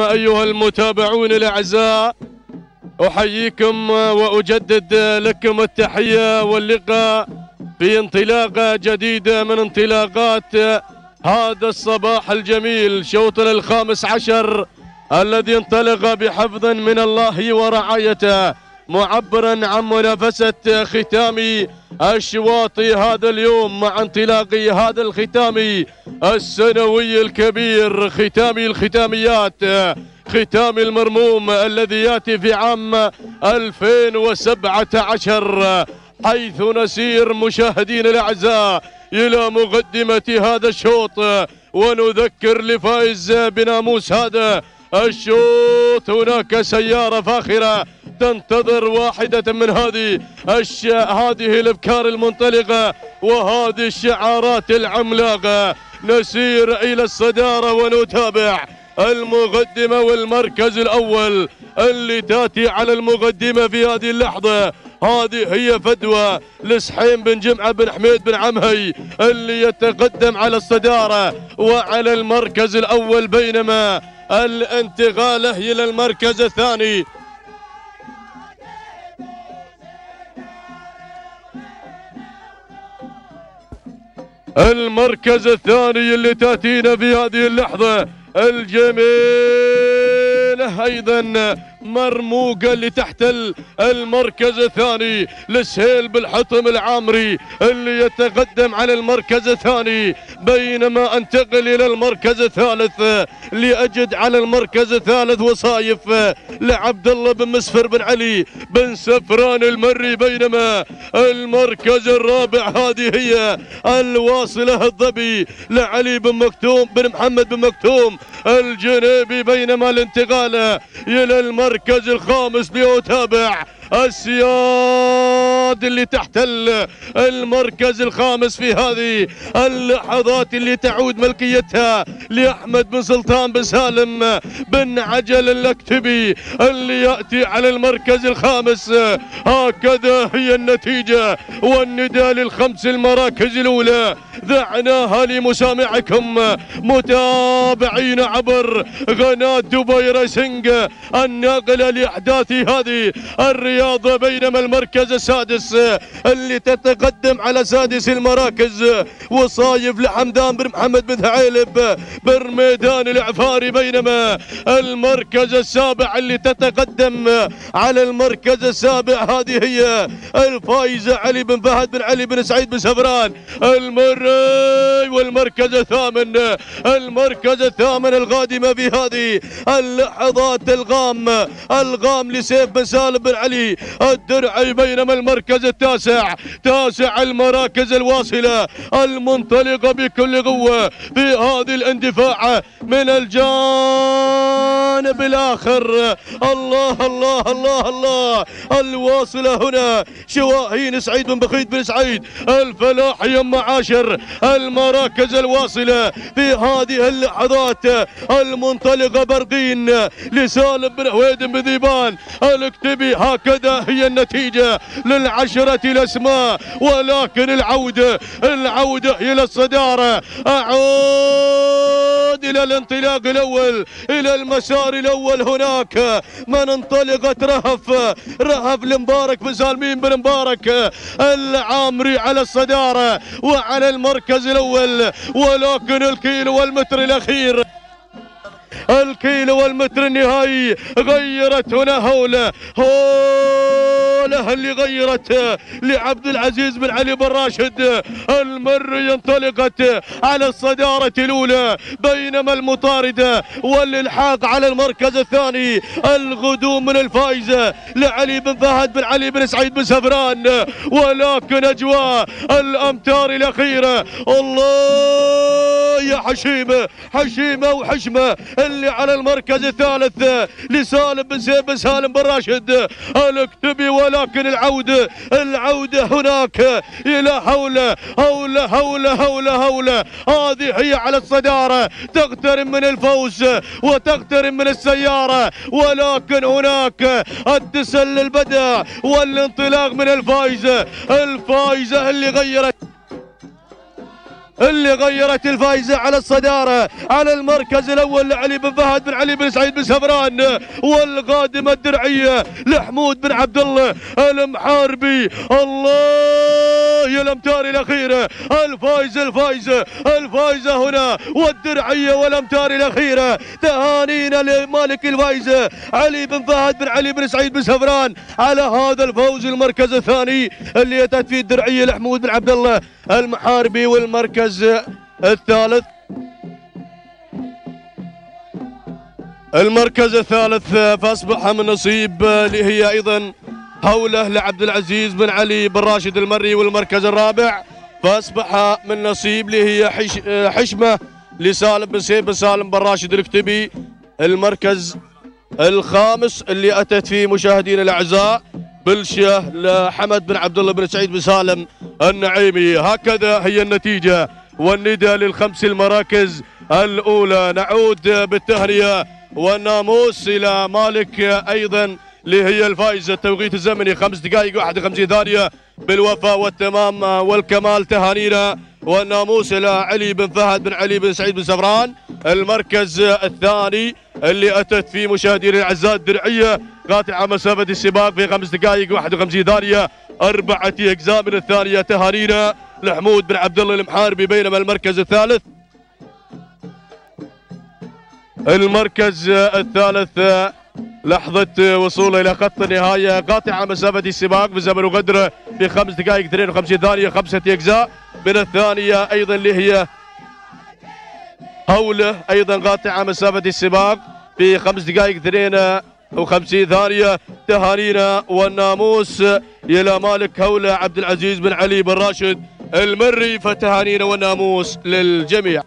أيها المتابعون الأعزاء أحييكم وأجدد لكم التحية واللقاء في انطلاقة جديدة من انطلاقات هذا الصباح الجميل شوطنا الخامس عشر الذي انطلق بحفظ من الله ورعايته. معبرا عن منافسة ختام الشواط هذا اليوم مع انطلاق هذا الختام السنوي الكبير. ختام الختاميات ختام المرموم الذي يأتي في عام 2017 حيث نسير مشاهدين الأعزاء إلى مقدمة هذا الشوط. ونذكر لفائز بناموس هذا الشوط. هناك سيارة فاخرة تنتظر واحدة من هذه الش... هذه الأفكار المنطلقة وهذه الشعارات العملاقة. نسير إلى الصدارة ونتابع المقدمة والمركز الأول اللي تأتي على المقدمة في هذه اللحظة. هذه هي فدوى لسحيم بن جمعة بن حميد بن عمهي اللي يتقدم على الصدارة وعلى المركز الأول بينما الانتقاله إلى المركز الثاني. المركز الثاني اللي تأتينا في هذه اللحظة الجميلة أيضا مرموقة اللي تحت المركز الثاني لسهيل بالحطم العامري اللي يتقدم على المركز الثاني. بينما أنتقل إلى المركز الثالث لأجد على المركز الثالث وصايف لعبد الله بن مسفر بن علي بن سفران المري. بينما المركز الرابع هذه هي الواصلة الظبي لعلي بن مكتوم بن محمد بن مكتوم الجنيبي. بينما الانتقال إلى المركز الخامس ليتابع السياد اللي تحت المركز الخامس في هذه اللحظات اللي تعود ملكيتها لأحمد بن سلطان بن سالم بن عجل الأكتبي اللي يأتي على المركز الخامس. هكذا هي النتيجة والنداء للخمس المراكز الأولى. ذعناها لمسامعكم متابعين عبر قناة دبي ريسنج الناقلة لأحداث هذه الرياضة بينما المركز السادس اللي تتقدم على سادس المراكز وصايف لحمدان بن محمد بن ثعيلب برميدان العفاري بينما المركز السابع اللي تتقدم على المركز السابع هذه هي الفايزة علي بن فهد بن علي بن سعيد بن سفران المر والمركز الثامن المركز الثامن القادمة في هذه اللحظات الغام الغام لسيف بن سالم بن علي الدرعي بينما المركز التاسع تاسع المراكز الواصلة المنطلقة بكل قوة في هذه الاندفاع من الجانب الآخر. الله الله الله الله. الواصلة هنا. شواهين سعيد بن بخيت بن سعيد. الفلاح يم عاشر. المراكز الواصلة في هذه اللحظات. المنطلقة برقين. لسالم بن هويد بن ذيبان. الاكتبي هكذا. هي النتيجة للعشرة الأسماء. ولكن العودة العودة إلى الصدارة. أعود إلى الانطلاق الأول إلى المسار الأول هناك. من انطلقت رهف رهف لمبارك بن سالمين بن مبارك؟ العامري على الصدارة وعلى المركز الأول. ولكن الكيلو والمتر الأخير. الكيلو والمتر النهائي غيرت هنا هولة. هولة اللي غيرت لعبد العزيز بن علي بن راشد. المري انطلقت على الصدارة الأولى بينما المطاردة والإلحاق على المركز الثاني. الغدوم من الفائزة لعلي بن فهد بن علي بن سعيد بن سفران. ولكن أجواء الأمتار الأخيرة. الله! يا حشيمة حشيمة وحشمة اللي على المركز الثالث لسالم بن زيد بن سالم بن راشد. الاكتبي ولكن العودة العودة هناك. إلى هولة هولة هولة هولة هولة. هذه هي على الصدارة. تقترب من الفوز وتقترب من السيارة. ولكن هناك التسلل بدأ والانطلاق من الفائزة. الفائزة اللي غيرت. اللي غيرت الفايزة على الصدارة على المركز الأول لعلي بن فهد بن علي بن سعيد بن سفران والقادمة الدرعية لحمود بن عبد الله المحاربي. الله يا الأمتار الأخيرة الفايزة الفايزة الفايزة هنا والدرعية والأمتار الأخيرة تهانينا لمالك الفايزة علي بن فهد بن علي بن سعيد بن سفران على هذا الفوز المركز الثاني اللي أتت فيه الدرعية لحمود بن عبد الله المحاربي والمركز الثالث. المركز الثالث فأصبح من نصيب اللي هي أيضا هوله لعبد العزيز بن علي بن راشد المري والمركز الرابع. فأصبح من نصيب اللي هي حش حشمة لسالم بن سيف بن سالم بن راشد الكتبي المركز الخامس اللي أتت فيه مشاهدينا الأعزاء بلشه لحمد بن عبد الله بن سعيد بن سالم النعيمي. هكذا هي النتيجة. والندى للخمس المراكز الأولى. نعود بالتهنئة والناموس إلى مالك أيضا اللي هي الفائزه التوقيت الزمني. خمس دقائق 51 ثانية. بالوفاء والتمام والكمال تهانينا. والناموس إلى علي بن فهد بن علي بن سعيد بن سفران المركز الثاني اللي أتت فيه مشاهدينا الأعزاء الدرعية. قاطعه مسافة السباق في خمس دقائق 51 ثانية. أربعة اجزاء من الثانية تهانينا لحمود بن عبد الله المحاربي بينما المركز الثالث. المركز الثالث لحظة وصوله إلى خط النهاية. قاطعة مسافة السباق بزمن وقدره خمس دقائق 52 ثانية خمسة أجزاء من الثانية أيضا اللي هي هولة أيضا قاطعة مسافة السباق في خمس دقائق 52 ثانية تهانينا والناموس إلى مالك هولة عبد العزيز بن علي بن راشد المري فتهانينا والناموس للجميع.